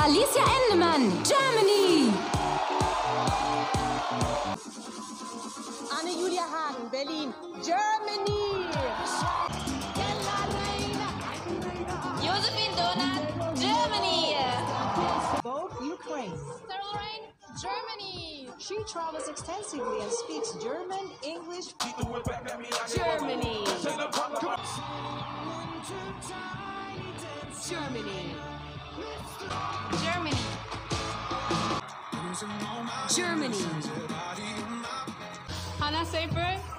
Alicia Endemann, Germany. Anne-Julia Hagen, Berlin, Germany. Josefin Donat, Germany. Both Ukraine. Caroline, Germany. She travels extensively and speaks German, English, Germany. Germany. Germany. Germany. Hannah Germany.